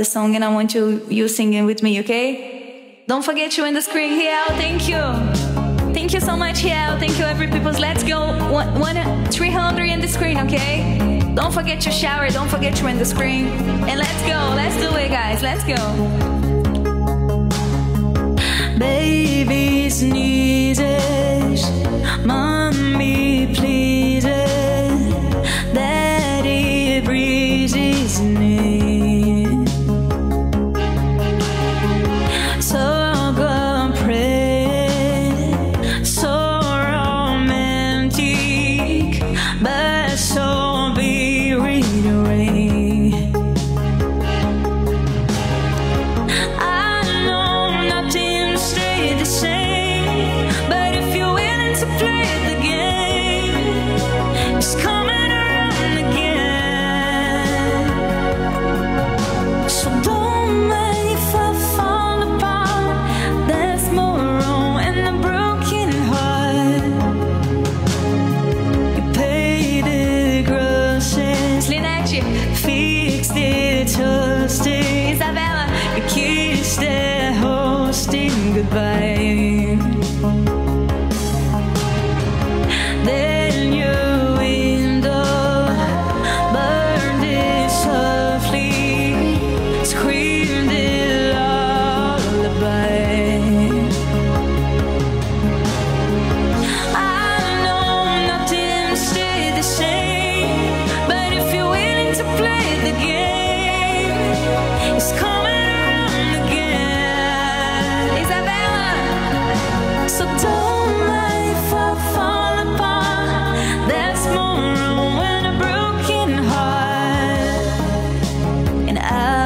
the song and I want you, you singing with me, okay? Don't forget you in the screen, Riel, thank you. Thank you so much, Riel. Thank you, every people. Let's go one, one 300 in the screen, okay? Don't forget your shower, don't forget you in the screen. And let's go, let's do it, guys, let's go.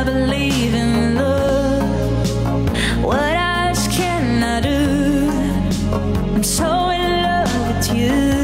believe in love. What else can I do? I'm so in love with you.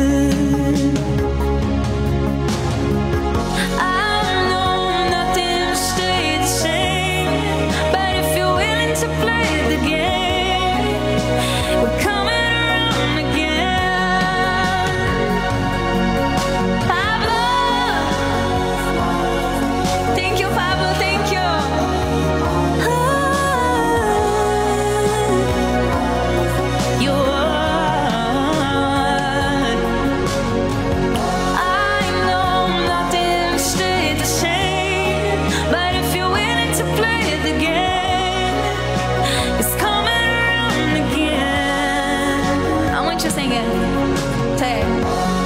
what you're singing. Say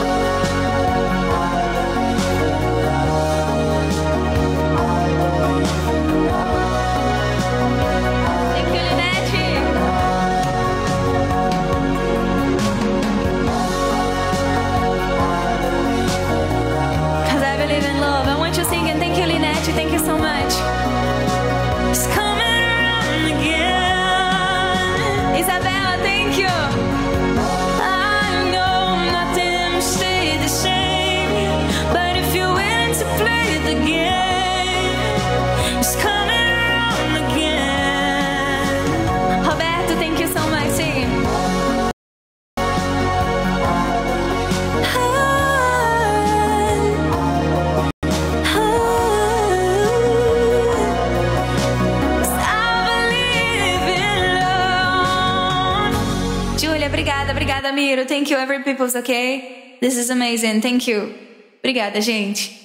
Obrigada, Miro. Thank you, every peoples, okay? This is amazing. Thank you. Obrigada, gente.